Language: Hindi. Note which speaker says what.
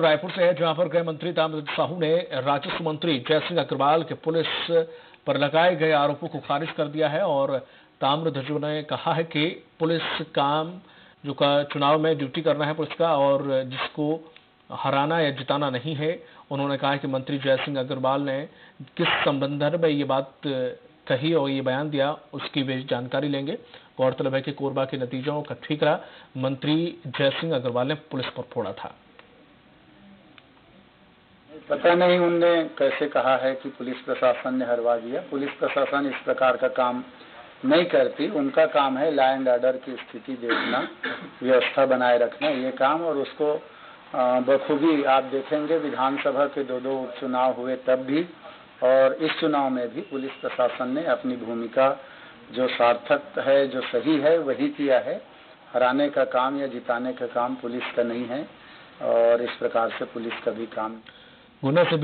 Speaker 1: रायपुर से है, जहाँ पर गृह मंत्री ताम्रध्वज साहू ने राजस्व मंत्री जयसिंह अग्रवाल के पुलिस पर लगाए गए आरोपों को खारिज कर दिया है और ताम्रध्वज ने कहा है कि पुलिस काम जो का चुनाव में ड्यूटी करना है पुलिस का और जिसको हराना या जिताना नहीं है, उन्होंने कहा कि मंत्री जयसिंह अग्रवाल ने किस संबंध में ये बात कही और ये बयान दिया, उसकी वे जानकारी लेंगे। गौरतलब है कि कोरबा के नतीजों का ठीकरा मंत्री जयसिंह अग्रवाल ने पुलिस पर फोड़ा था।
Speaker 2: पता नहीं उनने कैसे कहा है कि पुलिस प्रशासन ने हरवा दिया। पुलिस प्रशासन इस प्रकार का काम नहीं करती। उनका काम है लॉ एंड ऑर्डर की स्थिति देखना, व्यवस्था बनाए रखना, ये काम और उसको बखूबी आप देखेंगे विधानसभा के दो दो उपचुनाव हुए तब भी और इस चुनाव में भी पुलिस प्रशासन ने अपनी भूमिका जो सार्थक है, जो सही है, वही किया है। हराने का काम या जिताने का काम पुलिस का नहीं है और इस प्रकार से पुलिस का भी काम
Speaker 1: Well, not the